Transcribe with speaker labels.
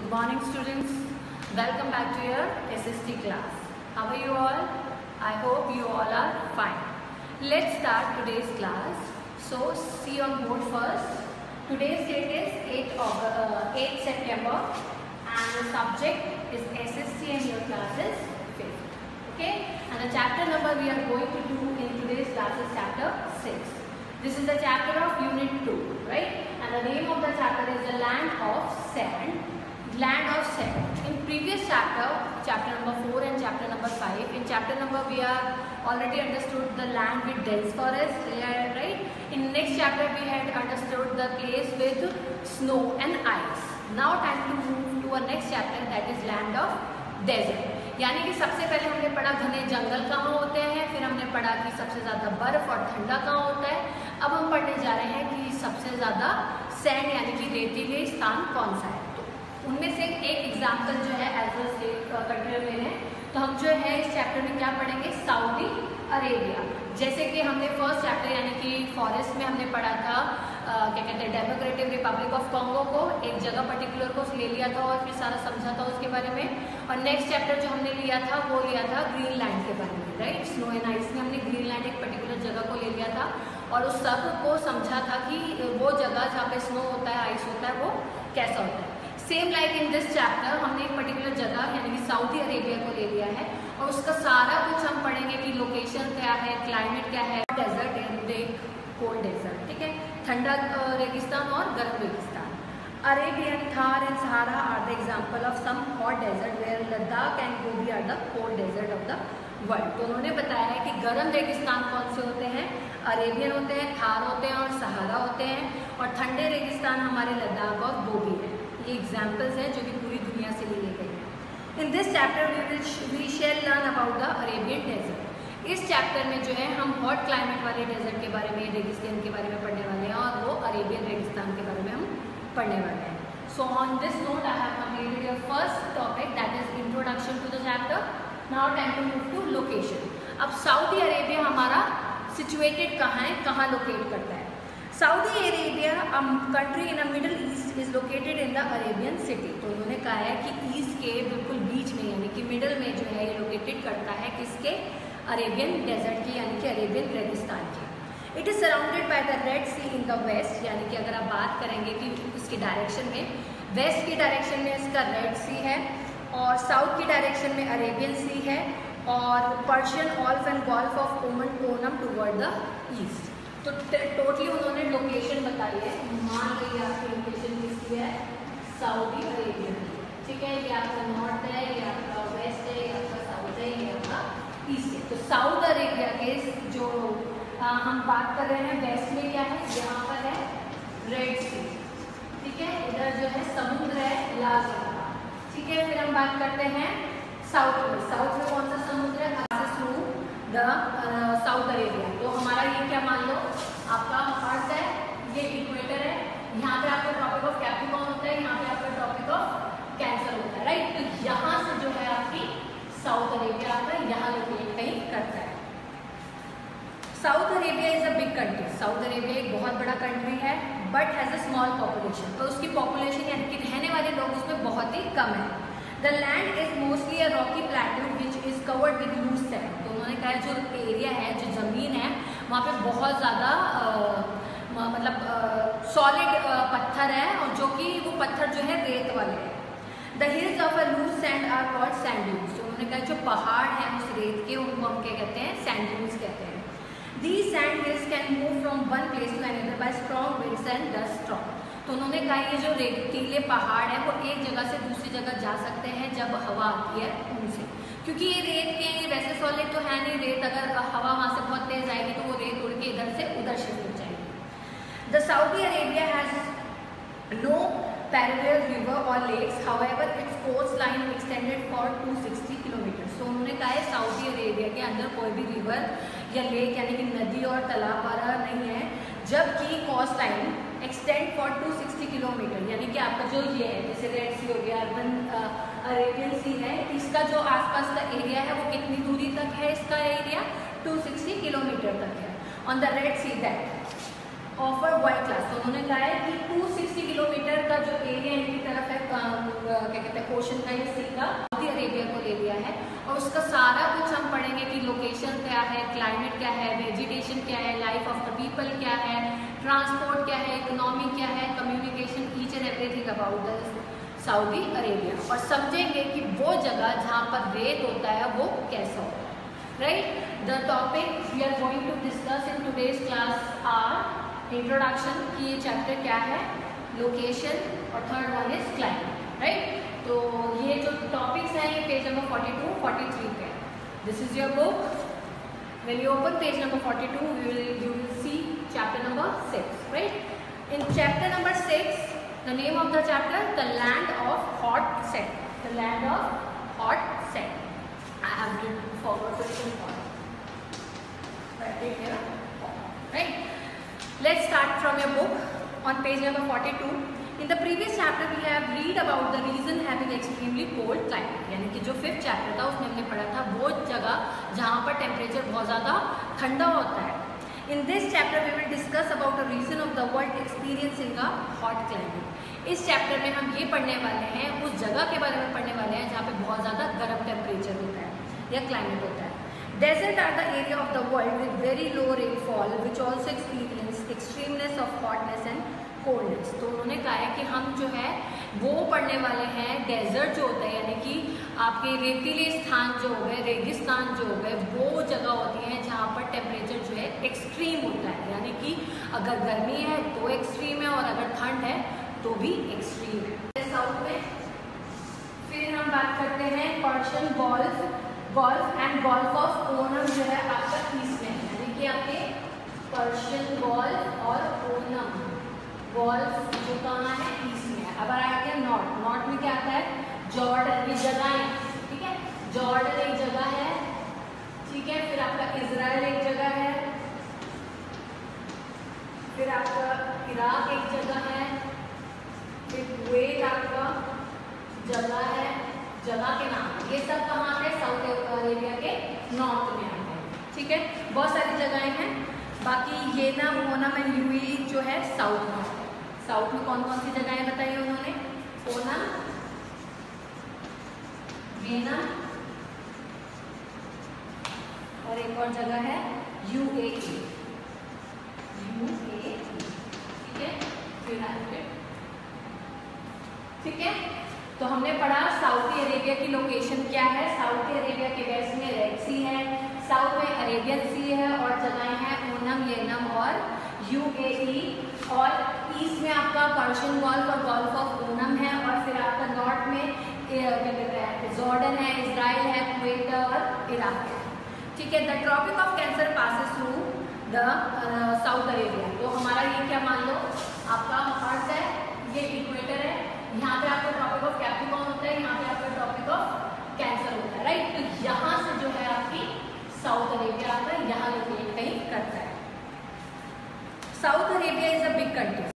Speaker 1: Good morning students. Welcome back to your SST class. How are you all? I hope you all are fine. Let's start today's class. So see on board first. Today's date is 8, August, uh, 8 September and the subject is SST and your class is 5th. Okay? And the chapter number we are going to do in today's class is chapter 6. This is the chapter of unit 2, right? And the name of the chapter is the land of sand. Land of sand. In previous chapter, chapter number 4 and chapter number 5, in chapter number we are already understood the land with dense forest, yeah, right? In next chapter we had understood the place with snow and ice. Now time to move to a next chapter that is land of desert. यानी कि सबसे पहले हमने पढ़ा घने जंगल कहाँ होते हैं फिर हमने पढ़ा कि सबसे ज़्यादा बर्फ़ और ठंडा कहाँ होता है अब हम पढ़ने जा रहे हैं कि सबसे ज़्यादा सैंड यानी कि रेतीले स्थान कौन सा है तो एग्ज़ाम्पल जो है एज स्टेट कंट्री में है तो हम जो है इस चैप्टर में क्या पढ़ेंगे? सऊदी अरेबिया जैसे कि हमने फ़र्स्ट चैप्टर यानी कि फॉरेस्ट में हमने पढ़ा था आ, क्या कहते हैं डेमोक्रेटिक रिपब्लिक ऑफ़ कॉन्गो को एक जगह पर्टिकुलर को ले लिया था और फिर सारा समझा था उसके बारे में। और नेक्स्ट चैप्टर जो हमने लिया था वो लिया था ग्रीनलैंड के बारे में राइट स्नो एंड आइस में हमने ग्रीनलैंड एक पर्टिकुलर जगह को ले लिया था। और उस सबको समझा था कि वो जगह जहाँ पे स्नो होता है आइस होता है वो कैसा होता है। Same like in this chapter हमने एक पर्टिकुलर जगह यानी कि सऊदी अरेबिया को ले लिया है और उसका सारा कुछ हम पढ़ेंगे कि लोकेशन क्या है क्लाइमेट क्या है डेजर्ट एंड कोल्ड डेजर्ट ठीक है? ठंडा रेगिस्तान और गर्म रेगिस्तान। Arabian, Thar and Sahara are the example of some hot desert where Ladakh and Gobi are the cold desert of the world तो उन्होंने बताया है कि गर्म रेगिस्तान कौन से होते हैं? अरेबियन होते हैं थार होते हैं और सहारा होते हैं और ठंडे रेगिस्तान हमारे लद्दाख और गोबी है। ये एग्जाम्पल्स हैं जो कि पूरी दुनिया से लिए गए हैं। In this chapter we will we shall learn about the Arabian desert इस चैप्टर में जो है, हम हॉट क्लाइमेट वाले डेजर्ट के बारे में रेगिस्तान के बारे में पढ़ने वाले हैं और वो अरेबियन रेगिस्तान के बारे में हम पढ़ने वाले हैं। So on this note I have completed your first topic that is introduction to the chapter now time to move to location अब सऊदी अरेबिया हमारा सिचुएटेड कहाँ है, कहाँ लोकेट करता है? Saudi Arabia um country in Middle East is located in the Arabian city तो उन्होंने कहा है कि ईस्ट के बिल्कुल बीच में, यानी कि मिडल में जो है, ये लोकेटेड करता है किसके? अरेबियन डेजर्ट की, यानी कि अरेबियन रेगिस्तान की। It is surrounded by the Red Sea in the west यानी कि अगर आप बात करेंगे कि उसके डायरेक्शन में वेस्ट की डायरेक्शन में इसका रेड सी है, और साउथ की डायरेक्शन में अरेबियन सी है, और Persian Gulf and Gulf of Oman Oman toward the east तो टोटली उन्होंने लोकेशन बताई है। मान लीजिए आपकी लोकेशन किसकी है? सऊदी अरेबिया की। ठीक है? ये आपका नॉर्थ है ये आपका वेस्ट है ये आपका साउथ है ये आपका ईस्ट है। तो साउथ अरेबिया के जो आ, हम बात कर रहे हैं वेस्ट में क्या है? यहाँ पर है रेड सी ठीक है? इधर जो है समुद्र है लाल ठीक है? फिर हम बात करते हैं साउथ में। साउथ में कौन सा समुद्र है? द साउथ अरेबिया तो हमारा ये क्या मान लो आपका अर्थ है ये इक्वेटर है यहाँ पे आपका टॉपिक ऑफ़ कैप्रिकॉन होता है, यहाँ पे आपका टॉपिक ऑफ़ कैंसर होता है राइट तो यहाँ से जो है आपकी साउथ अरेबिया आपका यहाँ लोकेट कहीं करता है। South Arabia is a big country South Arabia एक बहुत बड़ा कंट्री है but has a small population तो उसकी पॉपुलेशन यानी कि रहने वाले लोग उसमें बहुत ही कम है। The land is mostly a rocky plateau which is covered with loose sand तो उन्होंने कहा जो एरिया है, जो ज़मीन है, वहाँ पे बहुत ज़्यादा मतलब सॉलिड पत्थर है और जो कि वो पत्थर जो है रेत वाले हैं। The hills of a loose sand are called sand तो उन्होंने कहा, जो पहाड़ हैं उस रेत के, उनको हम क्या कहते हैं? सैंड कहते हैं। These sand hills can move from one place to another by strong winds and dust storm. तो उन्होंने कहा, ये जो रेतीले पहाड़ है, वो एक जगह से दूसरी जगह जा सकते हैं जब हवा आती है उनसे। क्योंकि ये रेत के वैसे सॉलिड तो है नहीं, रेत अगर हवा वहाँ से बहुत तेज आएगी तो वो रेत उड़ के इधर से उधर शिफ्ट हो जाएगी। Saudi Arabia has no parallel river और lakes however its coast line extended for 260 kilometre so उन्होंने कहा है सऊदी अरेबिया के अंदर कोई भी रिवर या लेक यानी कि नदी और तालाब वाला नहीं है, जबकि coast line extend for 260 kilometre यानी कि आपका जो ये है, जैसे रेड सी हो गया अर्बन अरेबियन सी है, इसका जो आसपास का एरिया है, वो कितनी दूरी तक है इसका एरिया 260 किलोमीटर तक है. On the Red Sea that offer world class तो उन्होंने कहा है कि 260 किलो किलोमीटर का जो एरिया इनकी तरफ़ है क्या कहते हैं ओशन का या सी का सऊदी अरेबिया को ले लिया है। और उसका सारा कुछ हम पढ़ेंगे कि लोकेशन क्या है क्लाइमेट क्या है वेजिटेशन क्या है लाइफ ऑफ़ द पीपल क्या है ट्रांसपोर्ट क्या है इकोनॉमी क्या है communication each and everything about the Saudi Arabia और समझेंगे कि वो जगह जहाँ पर रेत होता है, वो कैसा होता है। Right the topic we are going to discuss in today's class are introduction की ये चैप्टर क्या है? लोकेशन और third one is climate right तो ये जो टॉपिक्स हैं ये पेज नंबर 42, 43 फोर्टी थ्री के this is your book when you open page number 42, to you you will see chapter number six right in chapter number six the name of the chapter the land of hot sand the land of let's start from your book on page number 42 in the previous chapter we have read about the reason having extremely cold climate यानी कि जो fifth chapter था उसमें हमने पढ़ा था वो जगह जहाँ पर टेम्परेचर बहुत ज़्यादा ठंडा होता है in this chapter we will discuss about the region of the world experiencing a hot climate इस चैप्टर में हम ये पढ़ने वाले हैं उस जगह के बारे में पढ़ने वाले हैं जहाँ पे बहुत ज़्यादा गर्म टेम्परेचर होता है या क्लाइमेट होता है Desert are the area of the world with very low rainfall which also experience extremeness of hotness and coldness. तो उन्होंने कहा है कि हम जो है, वो पढ़ने वाले हैं डेजर्ट जो होता है, यानी कि आपके रेतीले स्थान जो हो गए रेगिस्तान जो हो गए वो जगह होती हैं जहाँ पर टेम्परेचर जो है एक्सट्रीम होता है। यानी कि अगर गर्मी है तो एक्सट्रीम है और अगर ठंड है तो भी एक्सट्रीम है। साउथ में, फिर हम बात करते हैं Persian balls Gulf and Gulf of Oman जो है आपका ईस्ट में यानी कि आपके पर्शियन गोल्फ ओनम गोल्फ जो कहाँ है ईस्ट में है। अब आ गया नॉर्थ नॉर्थ में क्या आता है? जॉर्डन ये जगह है। ठीक है? जॉर्डन एक जगह है। ठीक है? फिर आपका इसराइल एक जगह है। फिर आपका इराक एक जगह है। फिर कुवैत आपका जगह है। जगह के नाम। ये सब कहाँ हैं साउथ अरेबिया के नॉर्थ में आते हैं। ठीक है? बहुत सारी जगहें हैं। बाकी ये ना ओनम एंड यूई जो है साउथ में। साउथ में कौन कौन सी जगहें बताई उन्होंने? ओनम वेनम और एक और जगह है यू ए यू ए ठीक है? तो हमने पढ़ा सऊदी अरेबिया की लोकेशन क्या है? सऊदी अरेबिया के वेस्ट में रेड सी है साउथ में अरेबियन सी है, और जगहें हैं ओनम येनम और यूएई और ईस्ट में आपका पर्शियन गॉल्फ और गॉल्फ ऑफ़ ओनम है और फिर आपका नॉर्थ में जॉर्डन है इसराइल है कुवैत और इराक है। ठीक है the Tropic of Cancer passes through the South Arabia तो हमारा ये क्या मान लो? आपका अर्थ है, ये इक्वेटर है, यहाँ पे आपका टॉपिक ऑफ़ कैप्टिकॉन होता है, यहाँ पे आपका टॉपिक ऑफ़ कैंसर होता है राइट तो यहाँ से जो है आपकी साउथ अरेबिया है, यहाँ लोकेट कहीं करता है। South Arabia is a big country